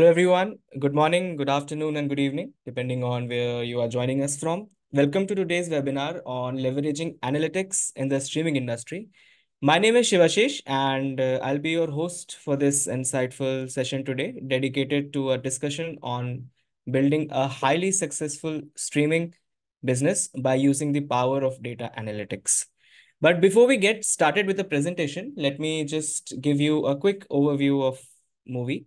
Hello, everyone. Good morning, good afternoon, and good evening, depending on where you are joining us from. Welcome to today's webinar on leveraging analytics in the streaming industry. My name is Shivashish, and uh, I'll be your host for this insightful session today, dedicated to a discussion on building a highly successful streaming business by using the power of data analytics. But before we get started with the presentation, let me just give you a quick overview of Muvi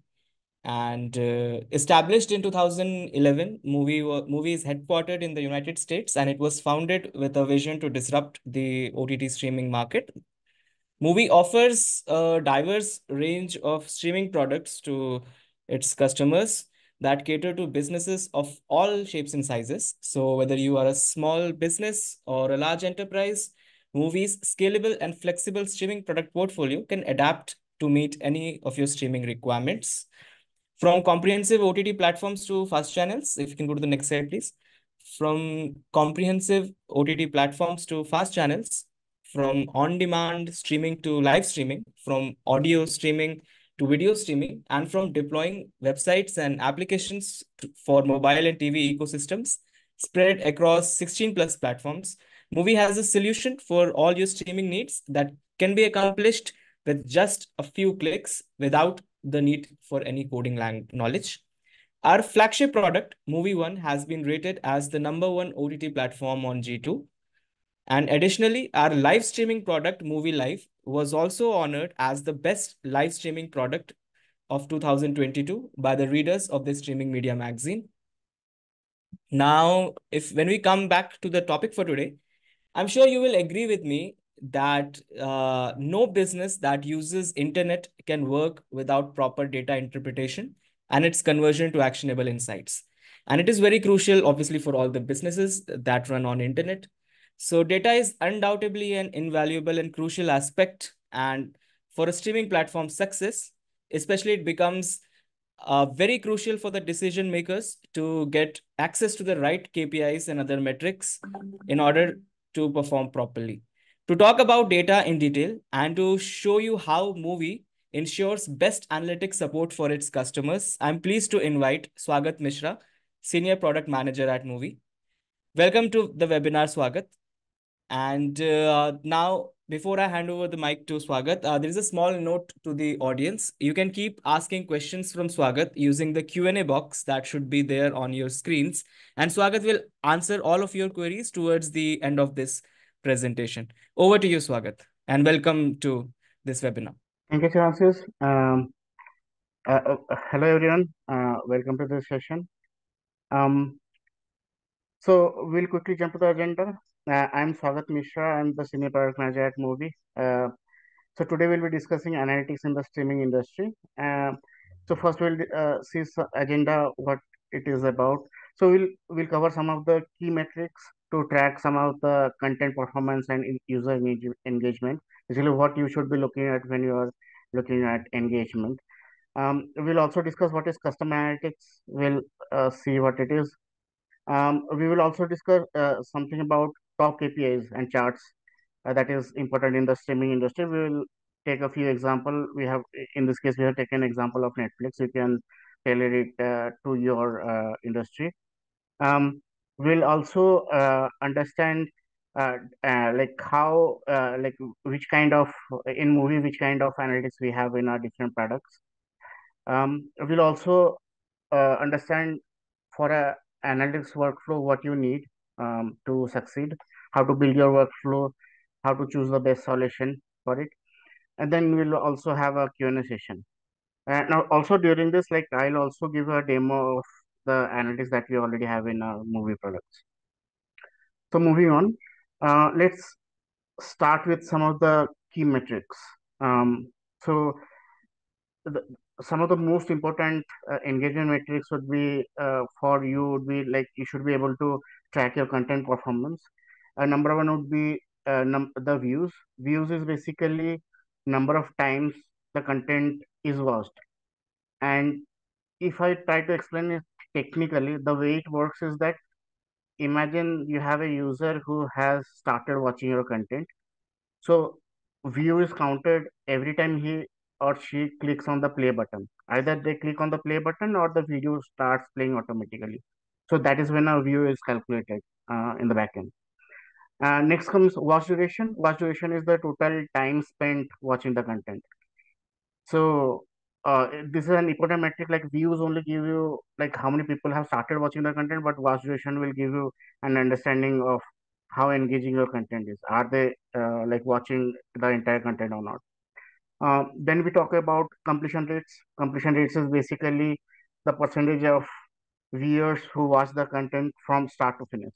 and uh, established in 2011 Muvi Muvi is headquartered in the united states and it was founded with a vision to disrupt the ott streaming market. Muvi offers a diverse range of streaming products to its customers that cater to businesses of all shapes and sizes. So whether you are a small business or a large enterprise Muvi's scalable and flexible streaming product portfolio can adapt to meet any of your streaming requirements from comprehensive OTT platforms to fast channels, if you can go to the next slide, please. From comprehensive OTT platforms to fast channels, from on-demand streaming to live streaming, from audio streaming to video streaming, and from deploying websites and applications for mobile and TV ecosystems spread across 16 plus platforms. Muvi has a solution for all your streaming needs that can be accomplished with just a few clicks without the need for any coding language knowledge. Our flagship product, Muvi One, has been rated as the number one OTT platform on G2. And additionally, our live streaming product, Muvi Live, was also honored as the best live streaming product of 2022 by the readers of the streaming media magazine. Now, if when we come back to the topic for today, I'm sure you will agree with me that uh, no business that uses internet can work without proper data interpretation and its conversion to actionable insights. And it is very crucial, obviously, for all the businesses that run on internet. So data is undoubtedly an invaluable and crucial aspect. And for a streaming platform success, especially it becomes uh, very crucial for the decision makers to get access to the right KPIs and other metrics in order to perform properly. To talk about data in detail and to show you how Muvi ensures best analytic support for its customers, I'm pleased to invite Swagat Mishra, Senior Product Manager at Muvi. Welcome to the webinar, Swagat. And uh, now, before I hand over the mic to Swagat, uh, there is a small note to the audience. You can keep asking questions from Swagat using the Q&A box that should be there on your screens. And Swagat will answer all of your queries towards the end of this presentation. Over to you, Swagat, and welcome to this webinar. Thank you, Francis. Um, uh, uh, hello, everyone. Uh, welcome to this session. Um, so we'll quickly jump to the agenda. Uh, I'm Swagat Mishra. I'm the Senior Product Manager at Muvi. Uh, so today we'll be discussing analytics in the streaming industry. Uh, so first we'll see agenda, what it is about. So we'll we'll cover some of the key metrics to track some of the content performance and user engagement. Basically, what you should be looking at when you are looking at engagement. Um, we'll also discuss what is custom analytics. We'll uh, see what it is. Um, we will also discuss uh, something about top KPIs and charts uh, that is important in the streaming industry. We will take a few example. We have, in this case, we have taken example of Netflix. You can tailor it uh, to your uh, industry. Um, we'll also uh, understand uh, uh, like how uh, like which kind of in Muvi which kind of analytics we have in our different products. Um, we'll also uh, understand for a analytics workflow what you need um, to succeed how to build your workflow how to choose the best solution for it. And then we'll also have a q&a session. And now also during this like i'll also give a demo of the analytics that we already have in our Muvi products. So moving on, uh, let's start with some of the key metrics. Um, so the, some of the most important uh, engagement metrics would be uh, for you would be like you should be able to track your content performance. Uh, number one would be uh, the views. Views is basically number of times the content is watched. And if I try to explain it technically the way it works is that imagine you have a user who has started watching your content. So view is counted every time he or she clicks on the play button. Either they click on the play button or the video starts playing automatically. So that is when our view is calculated uh, in the backend. Uh, next comes watch duration. Watch duration is the total time spent watching the content. So uh, this is an important metric like views only give you like how many people have started watching the content but watch duration will give you an understanding of how engaging your content is. Are they uh, like watching the entire content or not? Uh, then we talk about completion rates. Completion rates is basically the percentage of viewers who watch the content from start to finish.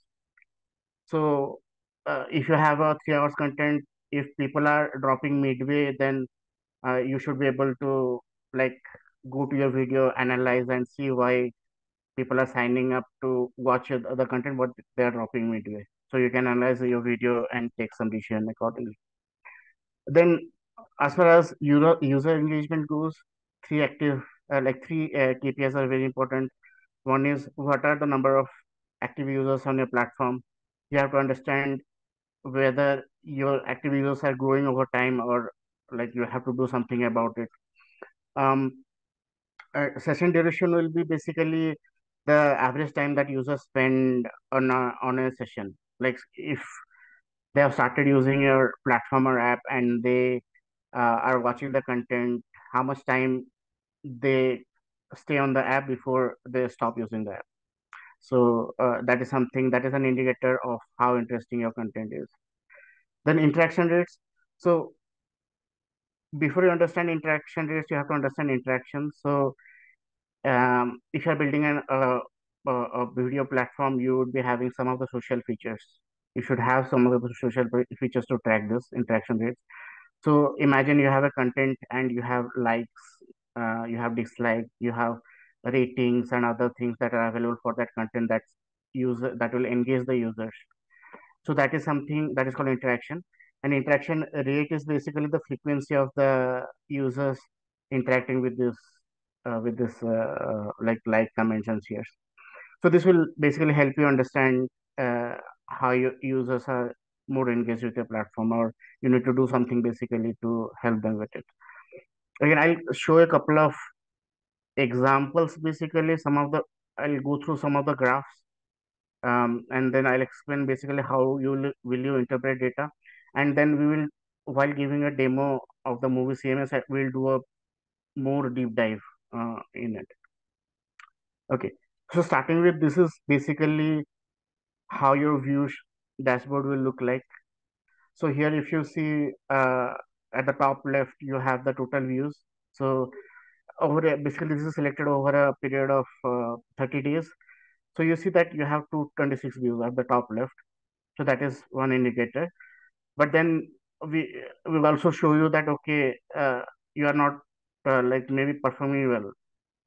So uh, if you have a three hours content if people are dropping midway then uh, you should be able to like go to your video analyze and see why people are signing up to watch the the content what they are dropping midway so you can analyze your video and take some decision accordingly. Then as far as user user engagement goes three active uh, like three uh, kpis are very important. One is what are the number of active users on your platform? You have to understand whether your active users are growing over time or like you have to do something about it um, uh, session duration will be basically the average time that users spend on a, on a session. Like if they have started using your platform or app and they uh, are watching the content how much time they stay on the app before they stop using the app. So uh, that is something that is an indicator of how interesting your content is. Then interaction rates. So before you understand interaction rates, you have to understand interaction. So um, if you're building an, uh, a, a video platform, you would be having some of the social features. You should have some of the social features to track this interaction rates. So imagine you have a content and you have likes, uh, you have dislikes, you have ratings and other things that are available for that content that's user that will engage the users. So that is something that is called interaction and interaction rate is basically the frequency of the users interacting with this uh, with this uh, like like comments and shares. So this will basically help you understand uh, how your users are more engaged with your platform or you need to do something basically to help them with it. Again i'll show a couple of examples basically. Some of the i'll go through some of the graphs um, and then i'll explain basically how you will, will you interpret data and then we will while giving a demo of the Muvi cms we'll do a more deep dive uh, in it. Okay. So starting with this is basically how your view dashboard will look like. So here if you see uh, at the top left you have the total views. So over basically this is selected over a period of uh, 30 days. So you see that you have 226 views at the top left. So that is one indicator but then we will also show you that okay uh, you are not uh, like maybe performing well.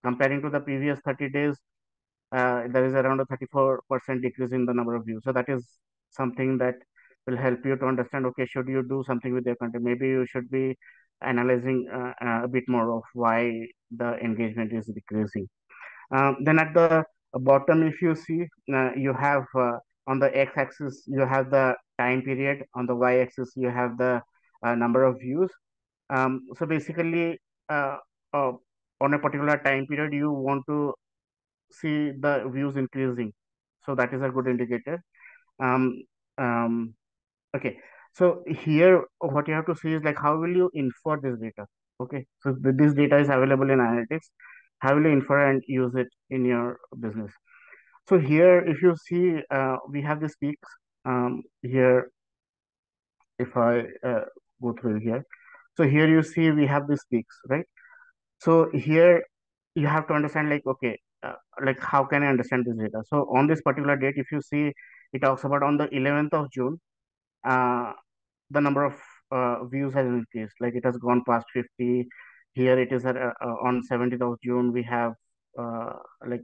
Comparing to the previous 30 days uh, there is around a 34% decrease in the number of views. So that is something that will help you to understand okay should you do something with your content? Maybe you should be analyzing uh, uh, a bit more of why the engagement is decreasing. Um, then at the bottom if you see uh, you have on the x-axis you have the time period on the y-axis you have the uh, number of views. Um, so basically uh, uh, on a particular time period you want to see the views increasing. So that is a good indicator. Um, um, okay. So here what you have to see is like how will you infer this data? Okay. So this data is available in analytics. How will you infer and use it in your business? So here, if you see, uh, we have these peaks. Um, here, if I uh, go through here, so here you see we have these peaks, right? So here you have to understand like, okay, uh, like how can I understand this data? So on this particular date, if you see, it talks about on the 11th of June, uh, the number of uh, views has increased. Like it has gone past 50. Here it is at, uh, uh, on 17th of June, we have uh, like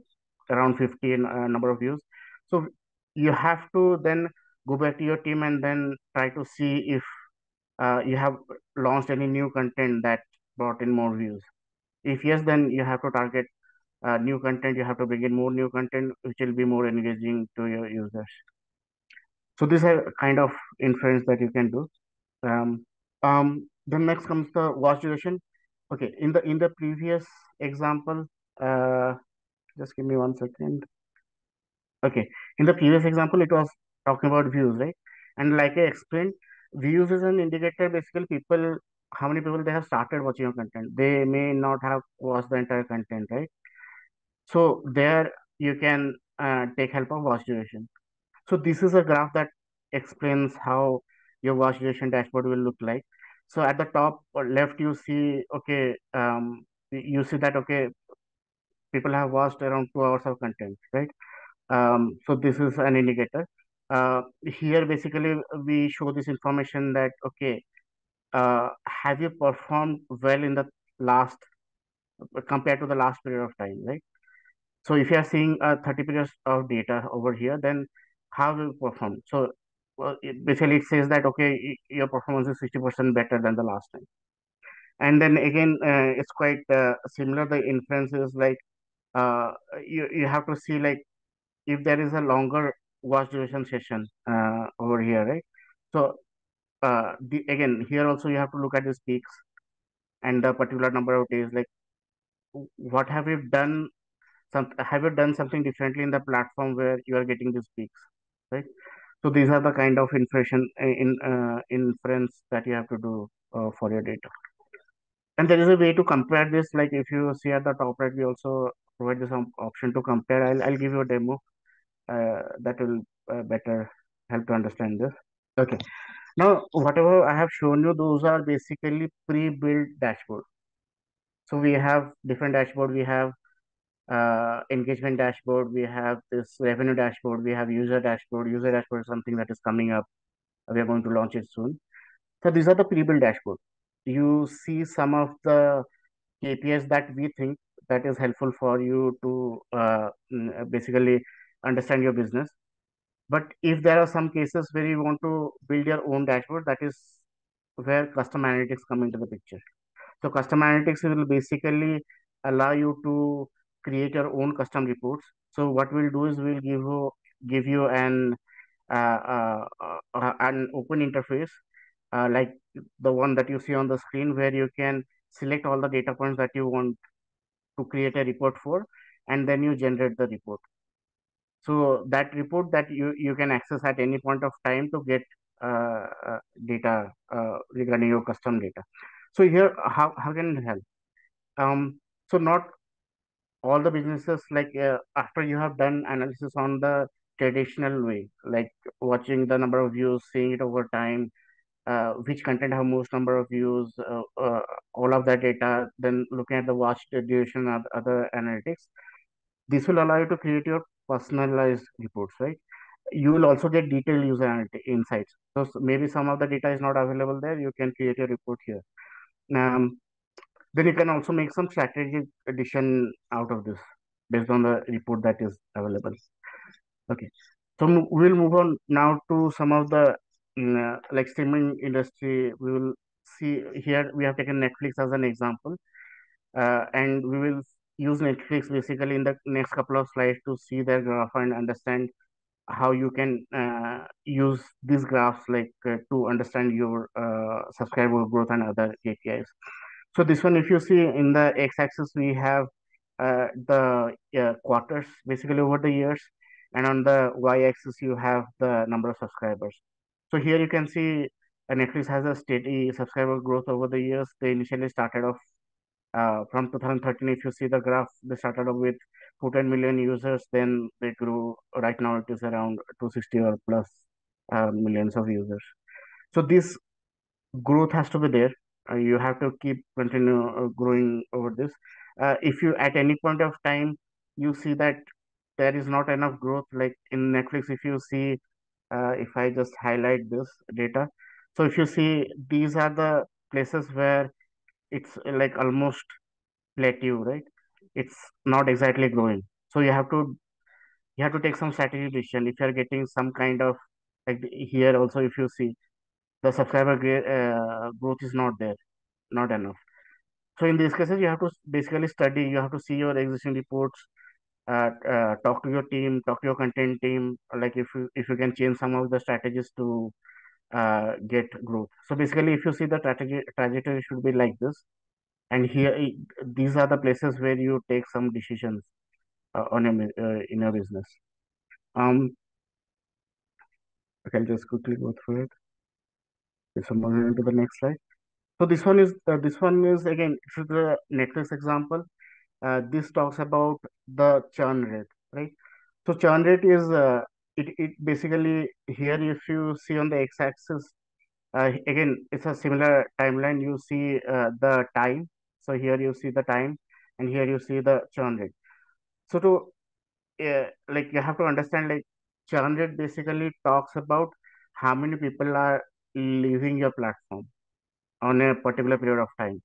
around 15 uh, number of views so you have to then go back to your team and then try to see if uh, you have launched any new content that brought in more views. If yes then you have to target uh, new content. You have to bring in more new content which will be more engaging to your users. So these are kind of inference that you can do. Um, um, then next comes the watch duration. Okay in the in the previous example uh just give me one second. Okay in the previous example it was talking about views right? And like i explained views is an indicator basically people how many people they have started watching your content. They may not have watched the entire content right? So there you can uh, take help of watch duration. So this is a graph that explains how your watch duration dashboard will look like. So at the top left you see okay um you see that okay people have watched around two hours of content right? Um, so this is an indicator. Uh, here, basically, we show this information that, okay, uh, have you performed well in the last, compared to the last period of time, right? So if you are seeing uh, 30 periods of data over here, then how will you perform? So well, it, basically it says that, okay, your performance is 60% better than the last time. And then again, uh, it's quite uh, similar. The inference is like, uh, you, you have to see like if there is a longer watch duration session uh, over here, right? So uh, the, again, here also you have to look at these peaks and the particular number of days. Like, what have you done? Some have you done something differently in the platform where you are getting these peaks, right? So these are the kind of inflation in uh, inference that you have to do uh, for your data. And there is a way to compare this. Like if you see at the top right, we also provide this option to compare. I'll I'll give you a demo uh, that will uh, better help to understand this. Okay. Now, whatever I have shown you, those are basically pre-built dashboard. So we have different dashboard. We have uh, engagement dashboard. We have this revenue dashboard. We have user dashboard. User dashboard is something that is coming up. We are going to launch it soon. So these are the pre-built dashboard. You see some of the KPIs that we think that is helpful for you to uh, basically understand your business. But if there are some cases where you want to build your own dashboard, that is where custom analytics come into the picture. So custom analytics will basically allow you to create your own custom reports. So what we'll do is we'll give you give you an uh, uh, uh, an open interface uh, like the one that you see on the screen, where you can select all the data points that you want to create a report for, and then you generate the report. So that report that you, you can access at any point of time to get uh, uh, data uh, regarding your custom data. So here, how, how can it help? Um, so not all the businesses like uh, after you have done analysis on the traditional way, like watching the number of views, seeing it over time, uh, which content have most number of views, uh, uh, all of that data, then looking at the watch duration and other analytics. This will allow you to create your personalized reports, right? You will also get detailed user insights. So maybe some of the data is not available there. You can create a report here. Um, then you can also make some strategic addition out of this based on the report that is available. Okay, so we'll move on now to some of the uh, like streaming industry. We will see here we have taken Netflix as an example, uh, and we will use Netflix basically in the next couple of slides to see their graph and understand how you can uh, use these graphs like uh, to understand your uh, subscriber growth and other KPIs. So this one, if you see in the x-axis, we have uh, the quarters basically over the years, and on the y-axis you have the number of subscribers. So here you can see Netflix has a steady subscriber growth over the years. They initially started off uh, from 2013, if you see the graph, they started with 14 million users, then they grew. Right now, it is around 260 or plus uh, millions of users. So this growth has to be there. Uh, you have to keep continue uh, growing over this. Uh, if you at any point of time you see that there is not enough growth, like in Netflix, if you see, uh, if I just highlight this data, so if you see these are the places where it's like almost plateau, right? It's not exactly growing. So you have to you have to take some strategy decision. If you're getting some kind of like here also, if you see the subscriber uh, growth is not there, not enough. So in these cases, you have to basically study. You have to see your existing reports, uh, uh, talk to your team, talk to your content team. Like if you if you can change some of the strategies to uh, get growth. So basically, if you see the strategy trajectory should be like this. and here these are the places where you take some decisions uh, on your uh, in your business. Um okay, I'll just quickly go through it. So moving into the next slide. So this one is uh, this one is again is the Netflix example. Uh, this talks about the churn rate right? So churn rate is uh, it, it basically here if you see on the x-axis uh, again it's a similar timeline. You see uh, the time. So here you see the time and here you see the churn rate. So to uh, like you have to understand like churn rate basically talks about how many people are leaving your platform on a particular period of time.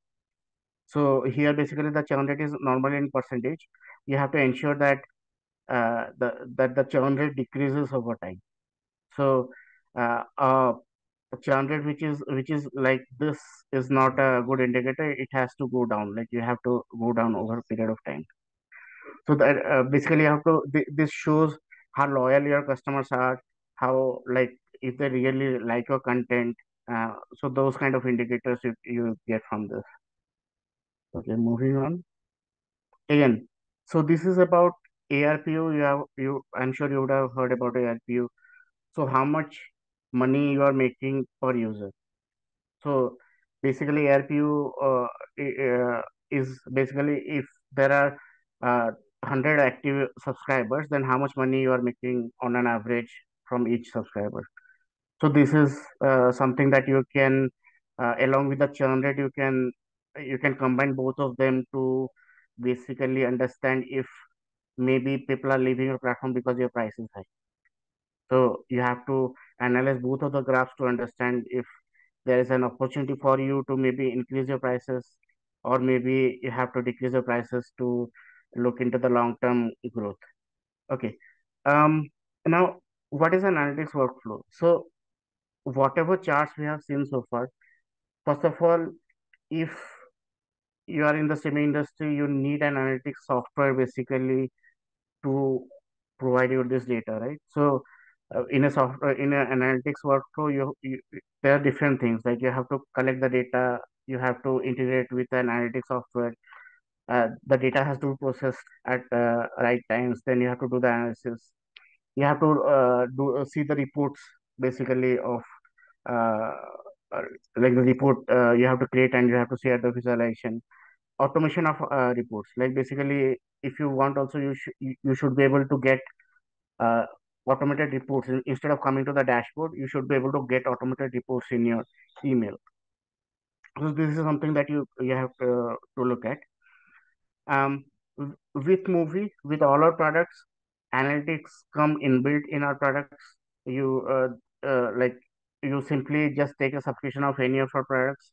So here basically the churn rate is normally in percentage. You have to ensure that uh, the that the churn rate decreases over time. So uh, uh, churn rate which is which is like this is not a good indicator. It has to go down. Like you have to go down over a period of time. So that uh, basically you have to th- this shows how loyal your customers are how like if they really like your content uh, so those kind of indicators you, you get from this. Okay moving on. Again so this is about arpu you have you i'm sure you would have heard about arpu so how much money you are making per user So basically, ARPU uh, uh, is basically if there are uh, 100 active subscribers, then how much money you are making on an average from each subscriber. So this is uh, something that you can, uh, along with the churn rate, you can you can combine both of them to basically understand if maybe people are leaving your platform because your price is high. So you have to analyze both of the graphs to understand if there is an opportunity for you to maybe increase your prices or maybe you have to decrease your prices to look into the long-term growth. Okay. Um, now, what is an analytics workflow? So whatever charts we have seen so far, first of all, if you are in the semi industry, you need an analytics software basically to provide you this data, right? So uh, in a software in an analytics workflow, you, you there are different things like you have to collect the data, you have to integrate with an analytics software. Uh, the data has to be processed at uh, right times. Then you have to do the analysis. You have to uh, do uh, see the reports basically of uh, uh, like the report you have to create and you have to share the visualization automation of uh, reports. Like basically if you want also you should you should be able to get uh, automated reports. Instead of coming to the dashboard you should be able to get automated reports in your email. So this is something that you you have to, to look at. Um with movie with all our products analytics come inbuilt in our products. You uh, uh, like you simply just take a subscription of any of our products.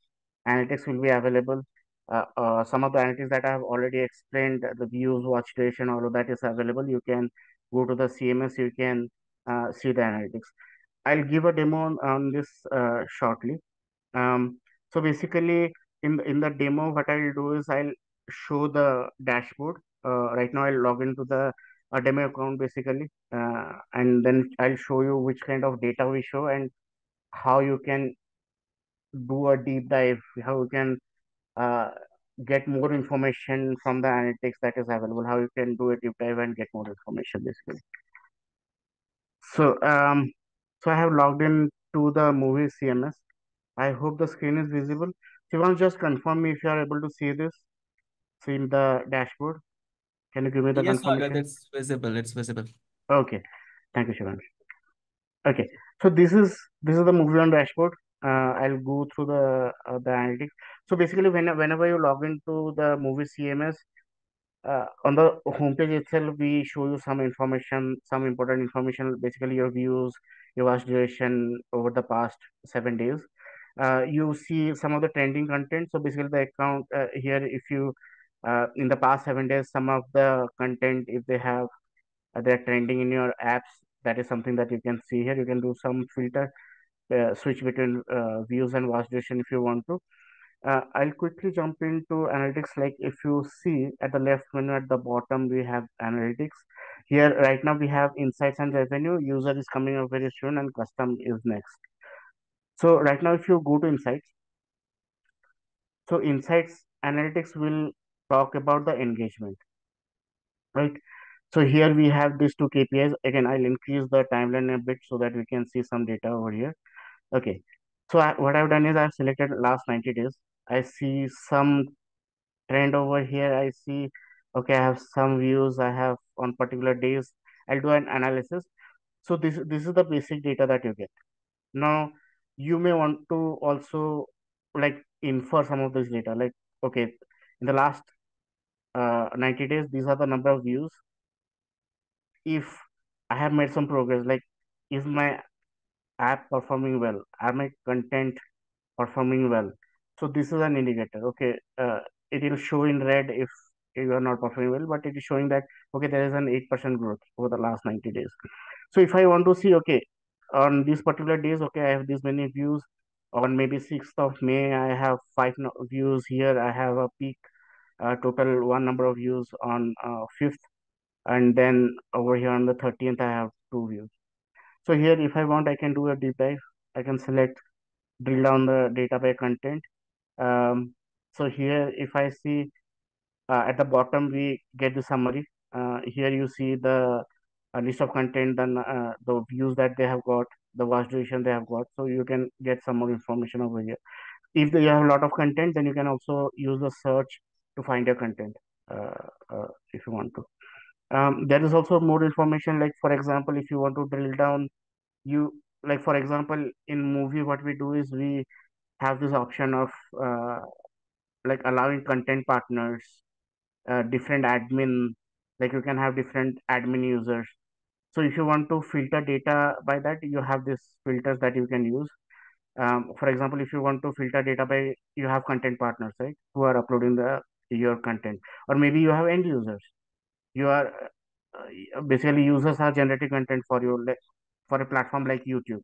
Analytics will be available uh, uh, some of the analytics that I have already explained, the views, watch duration, all of that is available. You can go to the CMS, you can uh, see the analytics. I'll give a demo on, on this shortly. Um, so basically, in the, in the demo, what I'll do is I'll show the dashboard. Right now, I'll log into the uh, demo account basically, uh, and then I'll show you which kind of data we show and how you can do a deep dive, how you can uh, get more information from the analytics that is available, how you can do a deep dive and get more information basically. So, um, so I have logged in to the Muvi CMS. I hope the screen is visible. Shivan, just confirm me if you are able to see this, see in the dashboard. Can you give me the yes, confirmation? Yes, it's visible. It's visible. Okay. Thank you, Shivan. Okay. So this is this is the Muvi One dashboard. Uh, I'll go through the uh, the analytics. So basically, when, whenever you log into the Muvi CMS, uh, on the homepage itself, we show you some information, some important information, basically your views, your watch duration over the past seven days. Uh, you see some of the trending content. So basically the account uh, here, if you, uh, in the past seven days, some of the content, if they have, uh, they're trending in your apps, that is something that you can see here. You can do some filter, uh, switch between uh, views and watch duration if you want to. Uh, I'll quickly jump into analytics. Like if you see at the left menu at the bottom, we have analytics. Here right now we have insights and revenue. User is coming up very soon and custom is next. So right now if you go to insights, so insights analytics will talk about the engagement, right? So here we have these two KPIs. Again, I'll increase the timeline a bit so that we can see some data over here. Okay. So I, what I've done is I've selected last 90 days. I see some trend over here. I see, okay, I have some views I have on particular days. I'll do an analysis. So this, this is the basic data that you get. Now, you may want to also like infer some of this data. Like, okay, in the last uh, 90 days, these are the number of views. If I have made some progress, like is my app performing well? Are my content performing well? So this is an indicator. Okay, uh, it will show in red if you are not performing well, but it is showing that okay, there is an 8% growth over the last 90 days. So if I want to see, okay, on these particular days, okay, I have this many views. On maybe 6th of May, I have five no views here. I have a peak uh, total one number of views on uh, 5th. And then over here on the 13th, I have two views. So here, if I want, I can do a deep dive. I can select, drill down the data by content. Um, so here, if I see uh, at the bottom, we get the summary. Uh, here you see the uh, list of content, then uh, the views that they have got, the watch duration they have got. So you can get some more information over here. If you have a lot of content, then you can also use the search to find your content uh, uh, if you want to. Um, there is also more information, like for example, if you want to drill down, you like for example, in Muvi, what we do is we have this option of uh, like allowing content partners, uh, different admin, like you can have different admin users. So if you want to filter data by that, you have these filters that you can use. Um, for example, if you want to filter data by, you have content partners, right, who are uploading the your content, or maybe you have end users. You are uh, basically users are generating content for you, like for a platform like YouTube.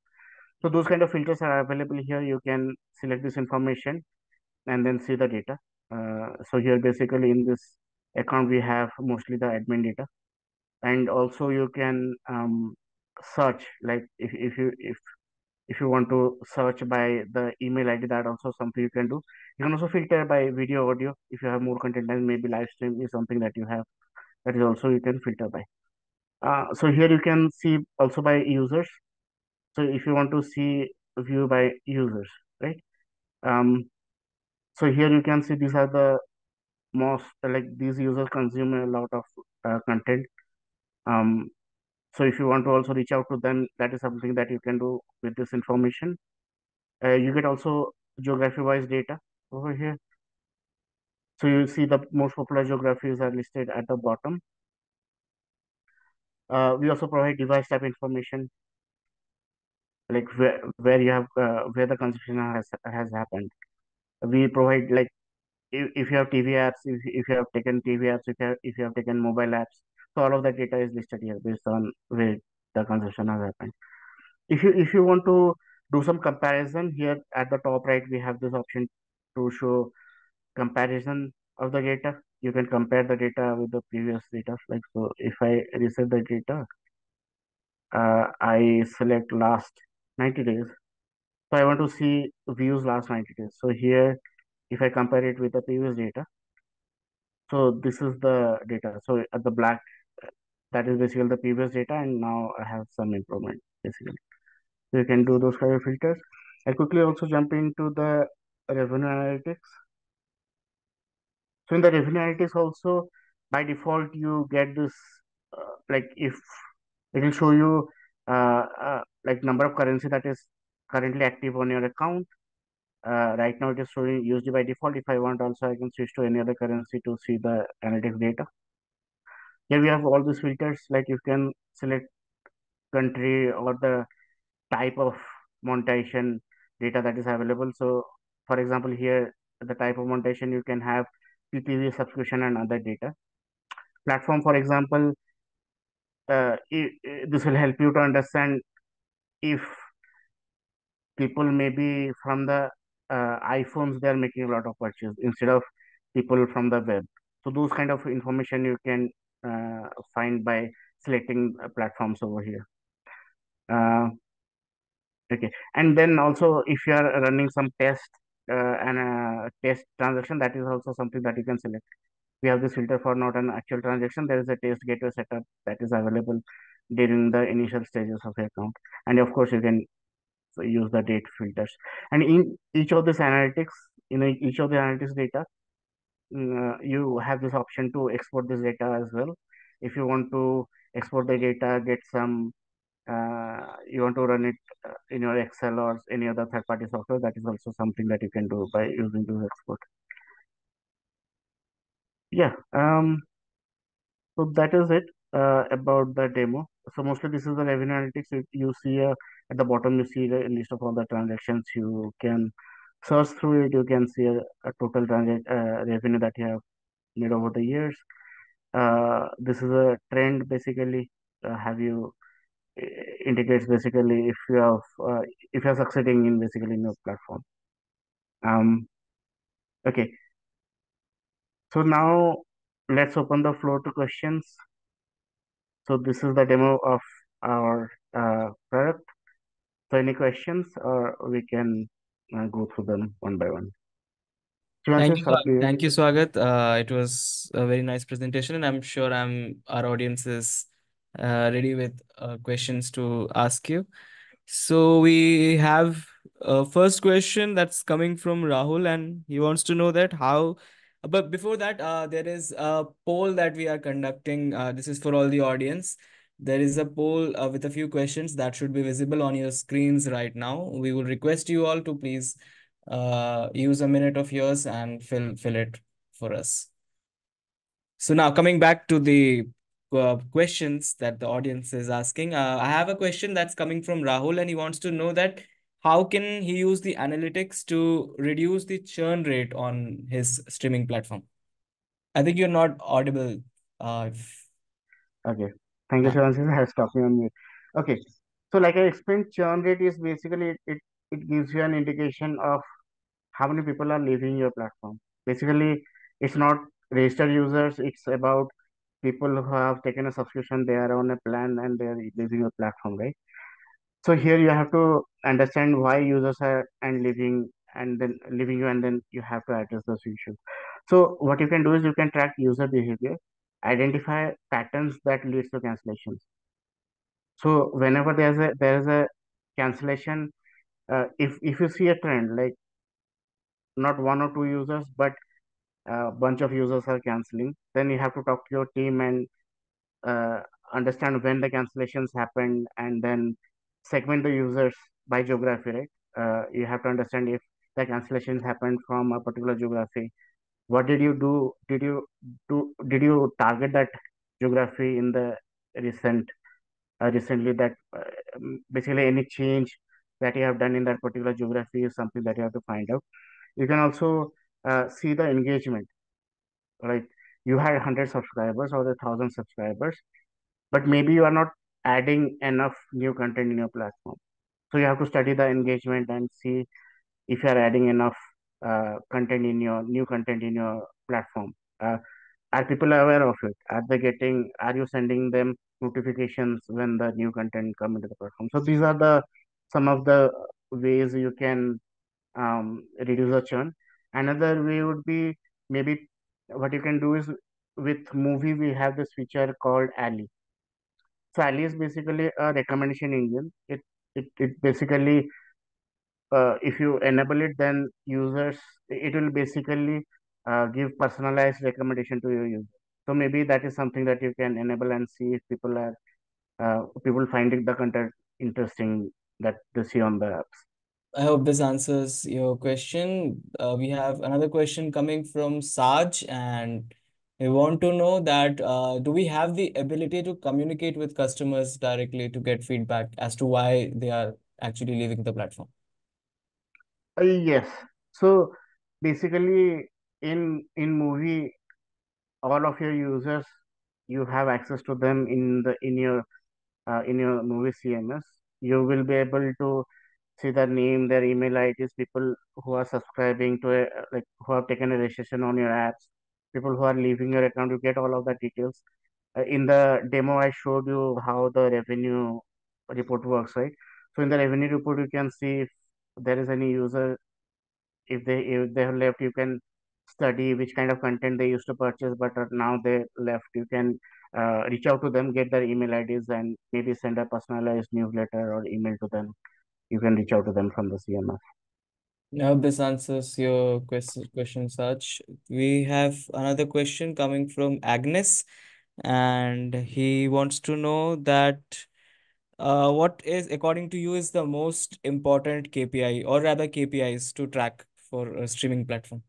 So those kind of filters are available here. You can select this information and then see the data. Uh, so here basically in this account we have mostly the admin data, and also you can um, search like if if you if if you want to search by the email ID, that also something you can do. You can also filter by video, audio. If you have more content, then maybe live stream is something that you have. That is also you can filter by. Uh, so here you can see also by users. So if you want to see view by users, right? Um, so here you can see these are the most like these users consume a lot of uh, content. Um, so if you want to also reach out to them, that is something that you can do with this information. Uh, you get also geography-wise data over here. So you see the most popular geographies are listed at the bottom. Uh, we also provide device type information, like where where you have uh, where the consumption has has happened. We provide like if, if you have TV apps, if, if you have taken TV apps, if you have, if you have taken mobile apps, so all of that data is listed here based on where the consumption has happened. If you if you want to do some comparison here at the top right, we have this option to show comparison of the data. You can compare the data with the previous data. Like so, if I reset the data, uh, I select last 90 days. So I want to see views last 90 days. So here, if I compare it with the previous data, so this is the data. So at the black, that is basically the previous data, and now I have some improvement basically. So you can do those kind of filters. I quickly also jump into the revenue analytics. So in the revenue analytics also, by default, you get this, uh, like if it will show you uh, uh, like number of currency that is currently active on your account. Uh, right now it is showing USD by default. If I want also, I can switch to any other currency to see the analytics data. Here we have all these filters, like you can select country or the type of monetization data that is available. So for example, here, the type of monetization you can have PPV subscription and other data. Platform, for example, uh, it, this will help you to understand if people maybe from the uh, iPhones they're making a lot of purchases instead of people from the web. So those kind of information you can uh, find by selecting platforms over here. Uh, okay, and then also if you are running some test uh, and a test transaction, that is also something that you can select. We have this filter for not an actual transaction. There is a test gateway setup that is available during the initial stages of your account. And of course, you can use the date filters. And in each of these analytics, in each of the analytics data, uh, you have this option to export this data as well. If you want to export the data, get some, uh, you want to run it uh, in your Excel or any other third-party software, that is also something that you can do by using this export. Yeah, um, so that is it uh, about the demo. So mostly this is the revenue analytics. You, see uh, at the bottom, you see the list of all the transactions. You can search through it. You can see a, a total uh, revenue that you have made over the years. Uh, this is a trend basically. Uh, have you indicates basically if you have uh, if you're succeeding in basically in your platform. Um, okay. So now let's open the floor to questions. So this is the demo of our uh, product. So any questions or we can uh, go through them one by one. Thank you, thank you, Swagat. Uh, it was a very nice presentation, and I'm sure I'm our audience is uh, ready with uh, questions to ask you. So we have a first question that's coming from Rahul, and he wants to know that how. But before that, uh, there is a poll that we are conducting. Uh, this is for all the audience. There is a poll uh, with a few questions that should be visible on your screens right now. We will request you all to please uh, use a minute of yours and fill fill it for us. So now coming back to the uh, questions that the audience is asking, uh, I have a question that's coming from Rahul, and he wants to know that how can he use the analytics to reduce the churn rate on his streaming platform? I think you're not audible. Uh, if... Okay. Thank you, Shivanshi. I stopped me on mute. Okay. So like I explained, churn rate is basically it, it, it gives you an indication of how many people are leaving your platform. Basically, it's not registered users. It's about people who have taken a subscription. They are on a plan and they are leaving your platform, right? So here you have to understand why users are and leaving and then leaving you and then you have to address those issues. So what you can do is you can track user behavior, identify patterns that leads to cancellations. So whenever there's a there's a cancellation, uh, if if you see a trend like not one or two users, but a bunch of users are canceling, then you have to talk to your team and uh, understand when the cancellations happened and then segment the users by geography, right? Uh, you have to understand if the cancellations happened from a particular geography. What did you do? Did you do? Did you target that geography in the recent uh, recently? That uh, basically any change that you have done in that particular geography is something that you have to find out. You can also uh, see the engagement. Like you had 100 subscribers or the 1000 subscribers, but maybe you are not adding enough new content in your platform. So you have to study the engagement and see if you are adding enough uh, content in your new content in your platform. Uh, are people aware of it? Are they getting? Are you sending them notifications when the new content come into the platform? So these are the some of the ways you can um, reduce the churn. Another way would be maybe what you can do is with Muvi we have this feature called Ally. So Ally is basically a recommendation engine. It it, it basically uh, if you enable it, then users it will basically uh, give personalized recommendation to your user. So maybe that is something that you can enable and see if people are uh, people finding the content interesting that they see on the apps. I hope this answers your question. Uh, we have another question coming from Saj, and we want to know that uh, do we have the ability to communicate with customers directly to get feedback as to why they are actually leaving the platform? Uh, yes. So basically, in in Muvi, all of your users, you have access to them in the in your uh, in your Muvi CMS. You will be able to see their name, their email IDs, people who are subscribing to a, like who have taken a registration on your apps, people who are leaving your account. You get all of the details. Uh, in the demo, I showed you how the revenue report works, right? So in the revenue report, you can see if there is any user if they if they have left you can study which kind of content they used to purchase but now they left you can uh, reach out to them get their email ids and maybe send a personalized newsletter or email to them you can reach out to them from the cms Hope this answers your question, question, Saj. We have another question coming from Agnes, and he wants to know that uh, what is, according to you, is the most important KPI, or rather KPIs to track for a streaming platform?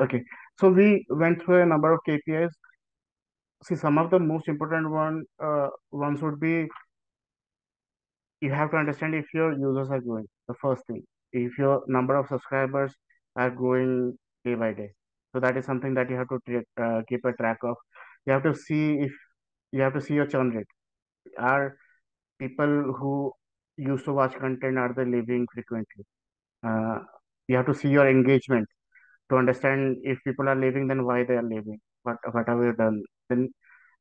okay so we went through a number of kpis see some of the most important one uh, ones would be you have to understand if your users are growing the first thing if your number of subscribers are growing day by day. So that is something that you have to uh, keep a track of. You have to see if you have to see your churn rate. Are people who used to watch content are they leaving frequently? Uh, you have to see your engagement to understand if people are leaving then why they are leaving what what have you done? Then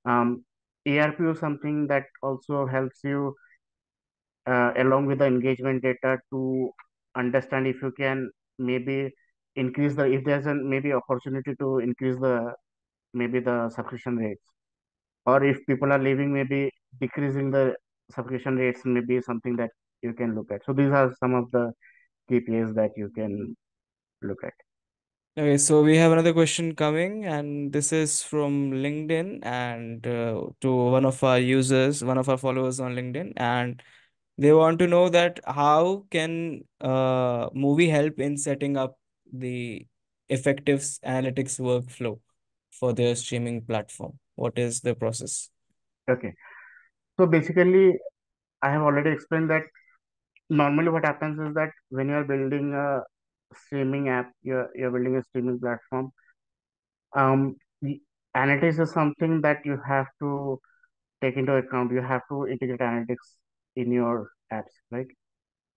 um, arp is something that also helps you uh, along with the engagement data to understand if you can maybe increase the if there's a maybe opportunity to increase the maybe the subscription rates. Or if people are leaving maybe decreasing the subscription rates may be something that you can look at. So these are some of the kpis that you can look at. Okay, so we have another question coming, and this is from LinkedIn and uh, to one of our users, one of our followers on LinkedIn, and they want to know that how can uh, Muvi help in setting up the effective analytics workflow for their streaming platform? What is the process? okay so basically i have already explained that normally what happens is that when you are building a streaming app you're, you're building a streaming platform um analytics is something that you have to take into account you have to integrate analytics in your apps right?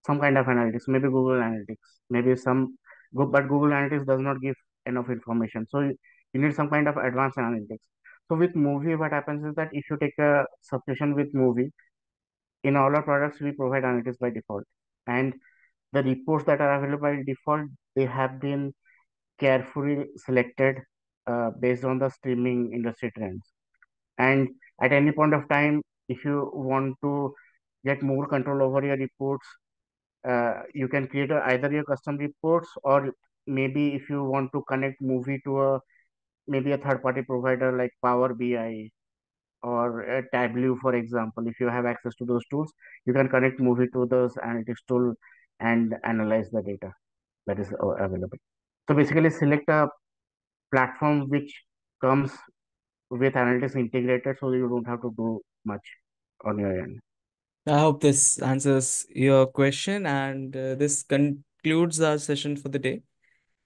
Some kind of analytics maybe google analytics maybe some but google analytics does not give enough information. So you, you need some kind of advanced analytics. So with Muvi what happens is that if you take a subscription with Muvi in all our products we provide analytics by default. And the reports that are available by default they have been carefully selected uh, based on the streaming industry trends. And at any point of time if you want to get more control over your reports. Uh, you can create a, either your custom reports or maybe if you want to connect Muvi to a maybe a third party provider like power bi or tableau for example if you have access to those tools you can connect Muvi to those analytics tool and analyze the data that is uh, available. So basically select a platform which comes with analytics integrated so you don't have to do much on your end I hope this answers your question, and uh, this concludes our session for the day.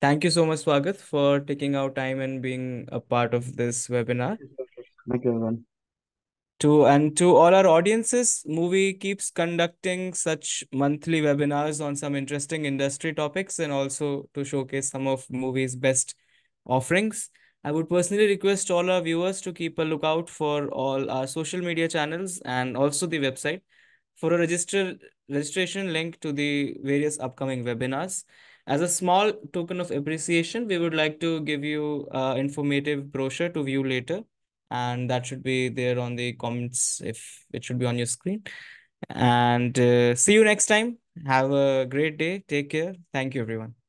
Thank you so much, Swagat, for taking out time and being a part of this webinar. thank you everyone To and to all our audiences, Muvi keeps conducting such monthly webinars on some interesting industry topics and also to showcase some of Muvi's best offerings. I would personally request all our viewers to keep a lookout for all our social media channels and also the website for a register registration link to the various upcoming webinars. As a small token of appreciation, we would like to give you an informative brochure to view later and that should be there on the comments if it should be on your screen. And uh, see you next time. Have a great day. Take care. Thank you, everyone.